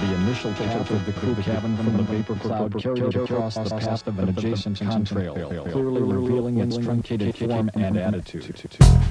The initial path of the crew cabin from the vapor cloud carried across the path of an adjacent contrail, clearly revealing its truncated form and attitude.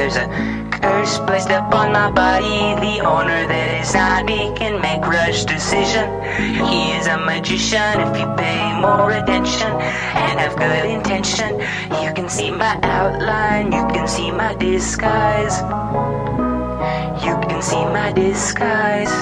There's a curse placed upon my body. The owner that is not me can make rush decision. He is a magician. If you pay more attention and have good intention, you can see my outline. You can see my disguise. You can see my disguise.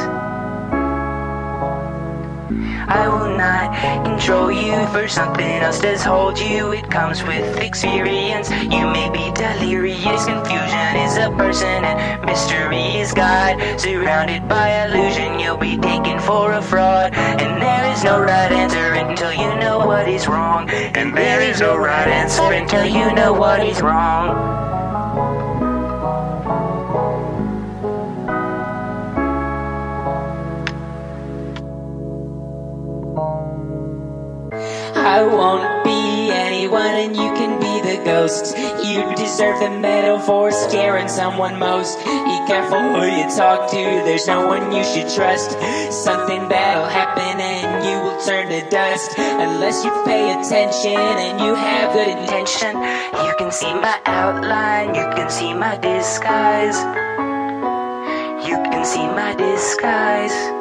I will not control you for something else does hold you. It comes with experience. You may be delirious. Confusion is a person and mystery is God. Surrounded by illusion, you'll be taken for a fraud. And there is no right answer until you know what is wrong. And there is no right answer until you know what is wrong. I won't be anyone and you can be the ghost. You deserve the medal for scaring someone most. Be careful who you talk to, there's no one you should trust. Something bad'll happen and you will turn to dust. Unless you pay attention and you have good intention. You can see my outline, you can see my disguise. You can see my disguise.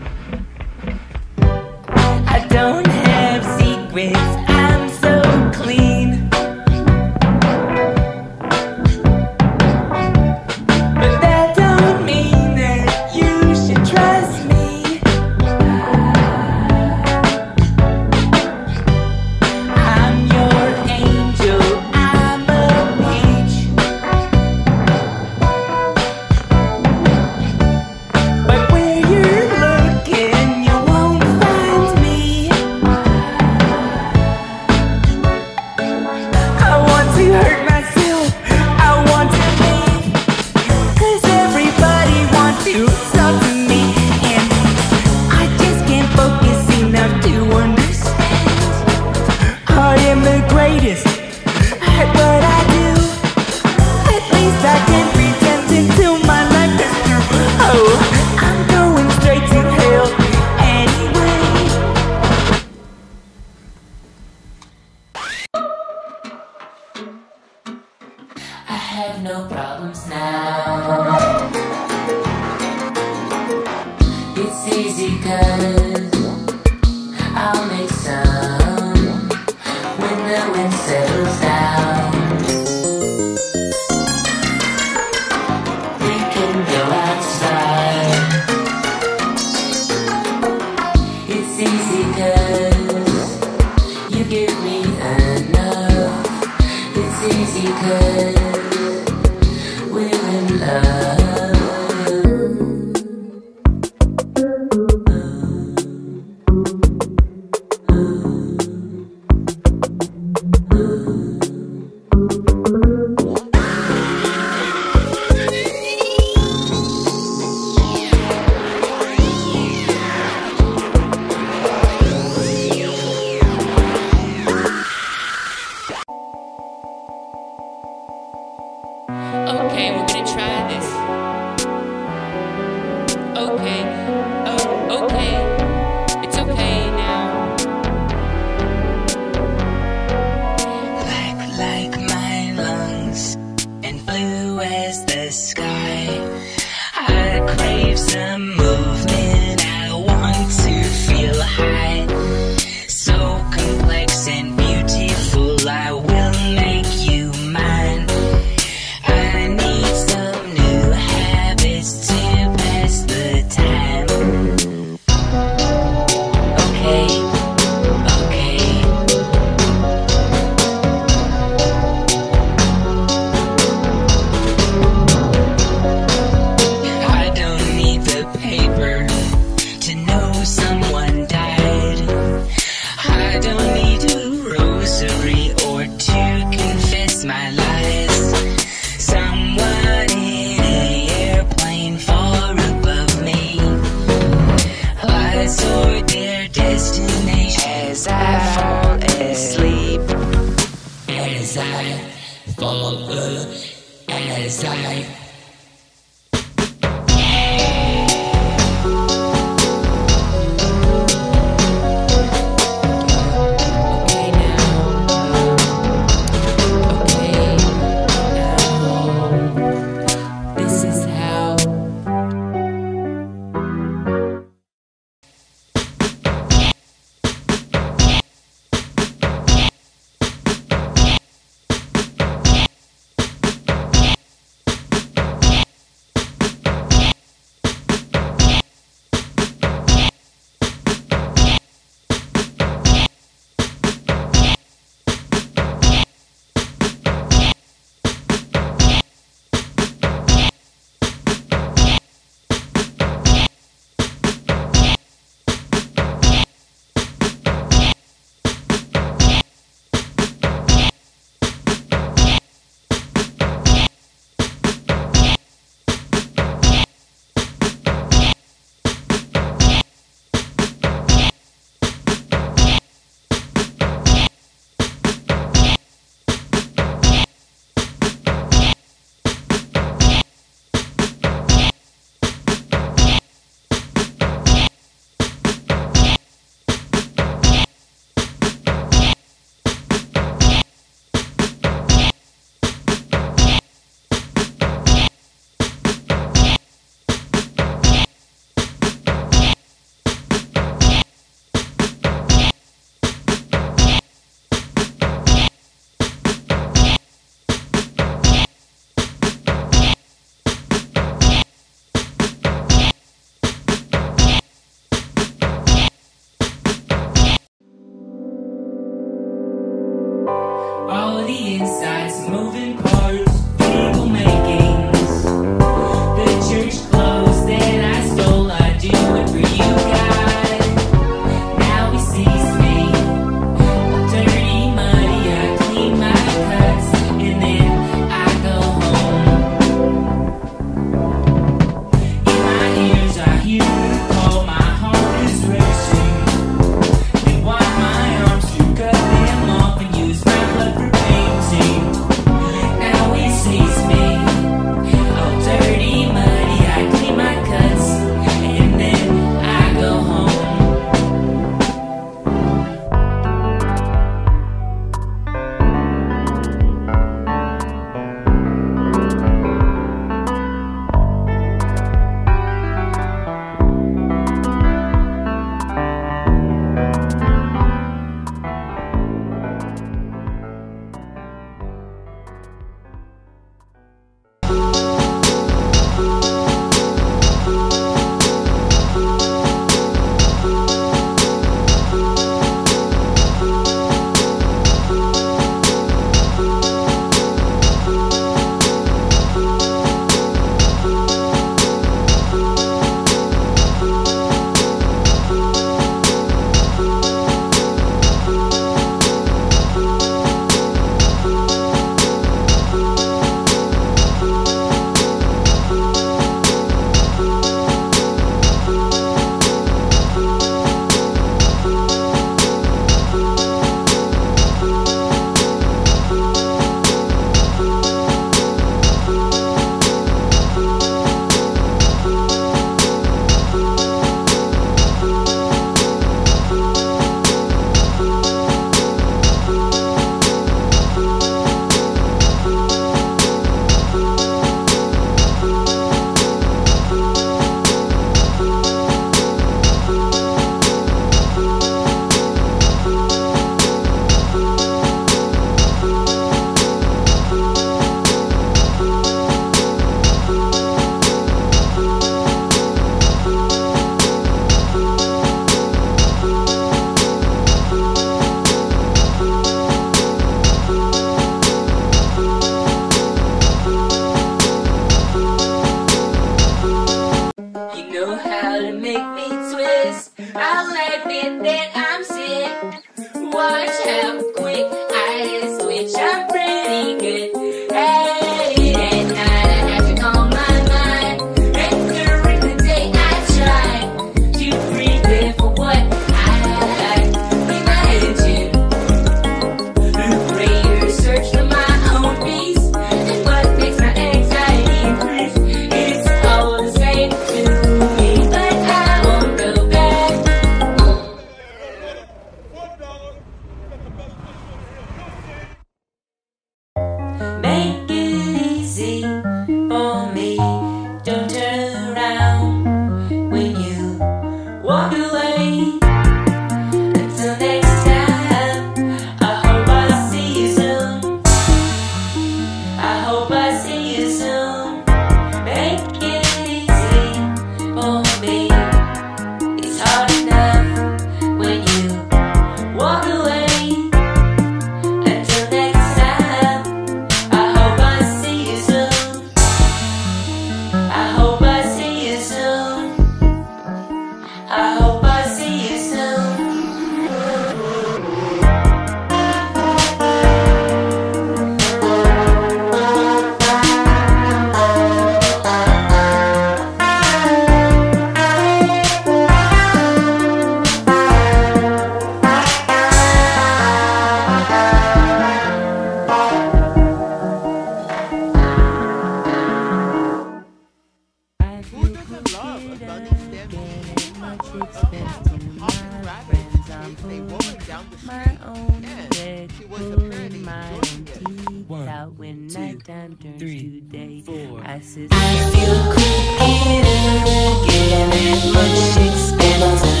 two, three, four. I feel cool and arrogant and much expensive.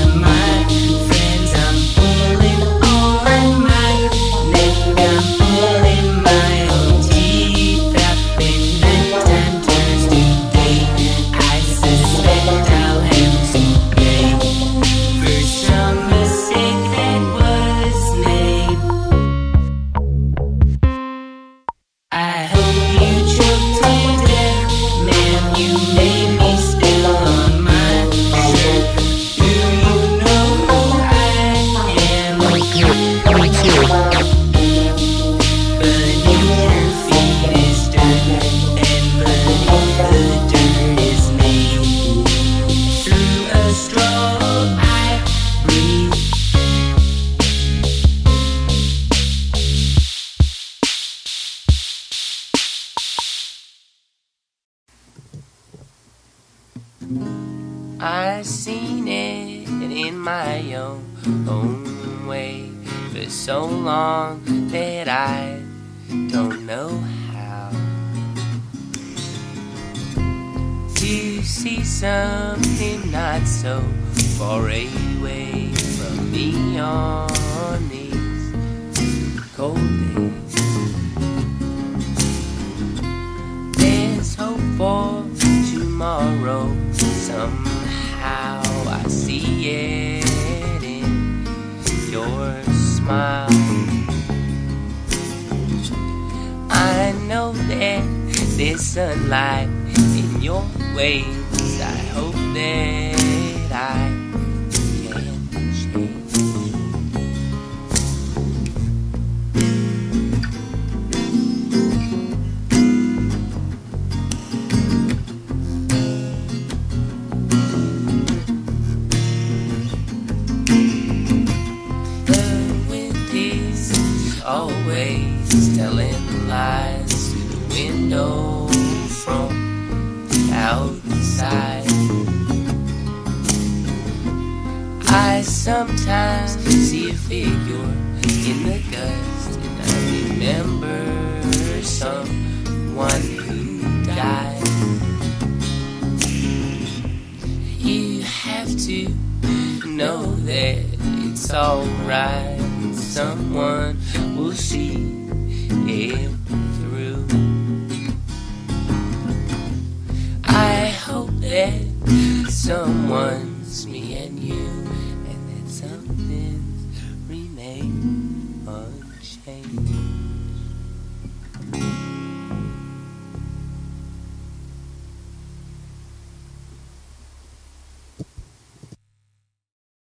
song that I don't know how You see something not so far away from me on these cold days. There's hope for tomorrow. this sunlight in your ways. I hope that I I sometimes see a figure in the dust, and I remember someone who died. You have to know that it's alright, someone will see it through. I hope that someone